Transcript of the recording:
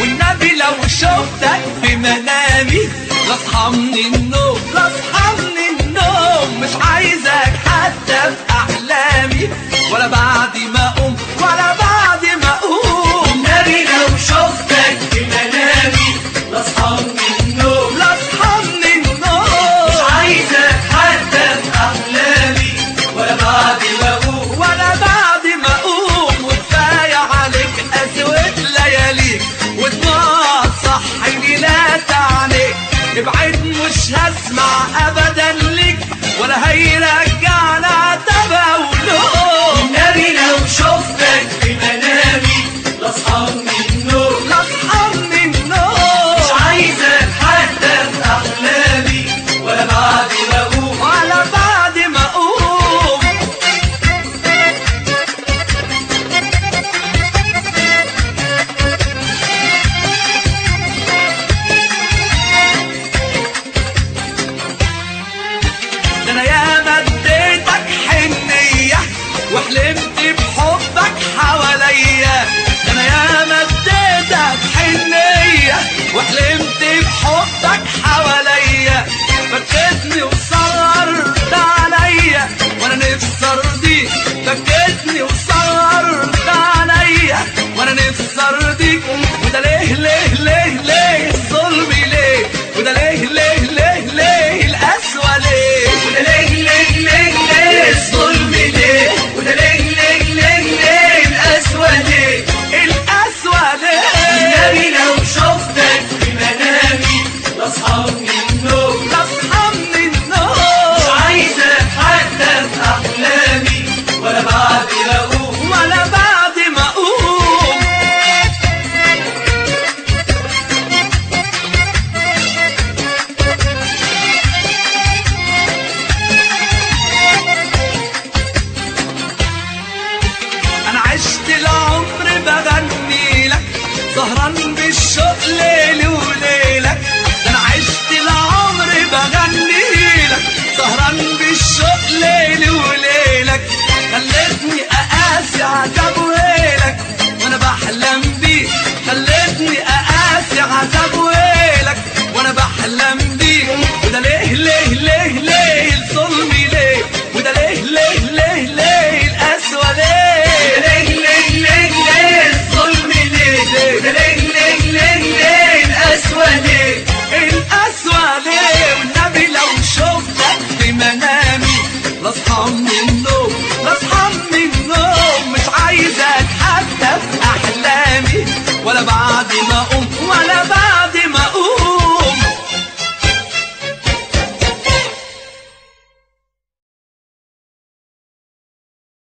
والنبي لو شفتك في منامي لاصحى من النوم لاصحى من مش هسمع ابدا لك ولا هيرجعنا تبولك Sarı